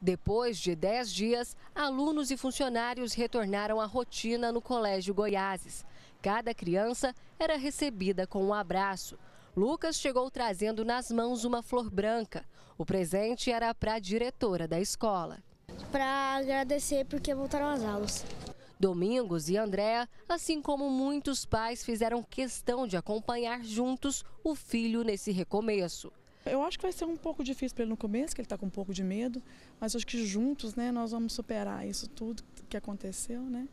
Depois de 10 dias, alunos e funcionários retornaram à rotina no Colégio Goiáses. Cada criança era recebida com um abraço. Lucas chegou trazendo nas mãos uma flor branca. O presente era para a diretora da escola. Para agradecer porque voltaram às aulas. Domingos e Andréa, assim como muitos pais, fizeram questão de acompanhar juntos o filho nesse recomeço. Eu acho que vai ser um pouco difícil para ele no começo, que ele está com um pouco de medo, mas acho que juntos, né, nós vamos superar isso tudo que aconteceu, né?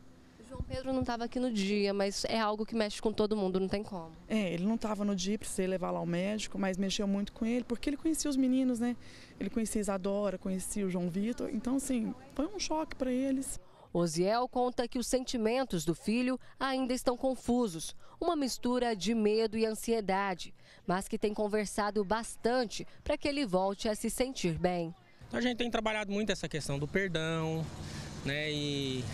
João Pedro não estava aqui no dia, mas é algo que mexe com todo mundo, não tem como. É, ele não estava no dia, precisei levar lá ao médico, mas mexeu muito com ele, porque ele conhecia os meninos, né? Ele conhecia a Isadora, conhecia o João Vitor, então assim, foi um choque para eles. Osiel conta que os sentimentos do filho ainda estão confusos, uma mistura de medo e ansiedade, mas que tem conversado bastante para que ele volte a se sentir bem. A gente tem trabalhado muito essa questão do perdão, né? E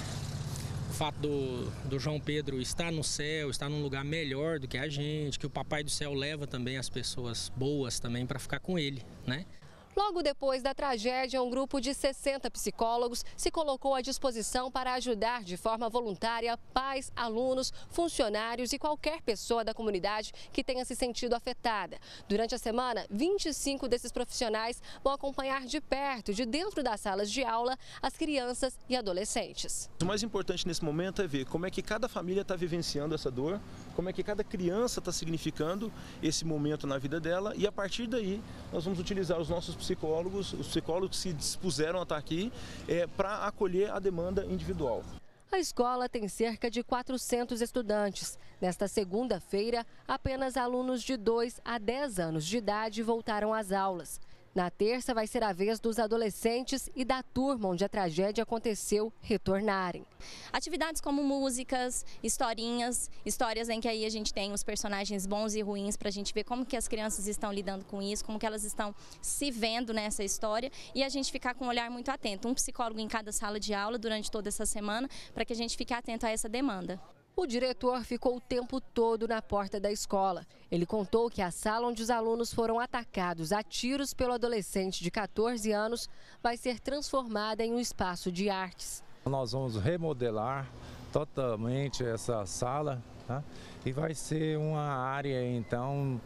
o fato do, do João Pedro estar no céu, estar num lugar melhor do que a gente, que o Papai do Céu leva também as pessoas boas também para ficar com ele, né? Logo depois da tragédia, um grupo de 60 psicólogos se colocou à disposição para ajudar de forma voluntária pais, alunos, funcionários e qualquer pessoa da comunidade que tenha se sentido afetada. Durante a semana, 25 desses profissionais vão acompanhar de perto, de dentro das salas de aula, as crianças e adolescentes. O mais importante nesse momento é ver como é que cada família está vivenciando essa dor, como é que cada criança está significando esse momento na vida dela e a partir daí nós vamos utilizar os nossos psicólogos, os psicólogos se dispuseram a estar aqui é, para acolher a demanda individual. A escola tem cerca de 400 estudantes. Nesta segunda-feira, apenas alunos de 2 a 10 anos de idade voltaram às aulas. Na terça vai ser a vez dos adolescentes e da turma onde a tragédia aconteceu retornarem. Atividades como músicas, historinhas, histórias em que aí a gente tem os personagens bons e ruins para a gente ver como que as crianças estão lidando com isso, como que elas estão se vendo nessa história e a gente ficar com um olhar muito atento. Um psicólogo em cada sala de aula durante toda essa semana para que a gente fique atento a essa demanda. O diretor ficou o tempo todo na porta da escola. Ele contou que a sala onde os alunos foram atacados a tiros pelo adolescente de 14 anos vai ser transformada em um espaço de artes. Nós vamos remodelar totalmente essa sala tá? e vai ser uma área então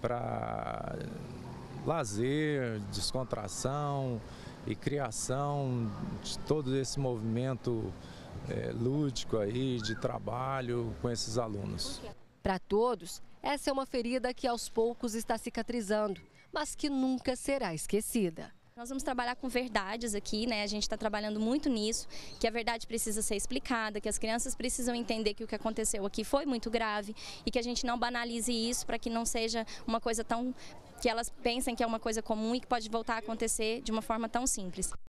para lazer, descontração e criação de todo esse movimento é, lúdico aí, de trabalho com esses alunos. Para todos, essa é uma ferida que aos poucos está cicatrizando, mas que nunca será esquecida. Nós vamos trabalhar com verdades aqui, né? A gente está trabalhando muito nisso, que a verdade precisa ser explicada, que as crianças precisam entender que o que aconteceu aqui foi muito grave e que a gente não banalize isso para que não seja uma coisa tão que elas pensem que é uma coisa comum e que pode voltar a acontecer de uma forma tão simples.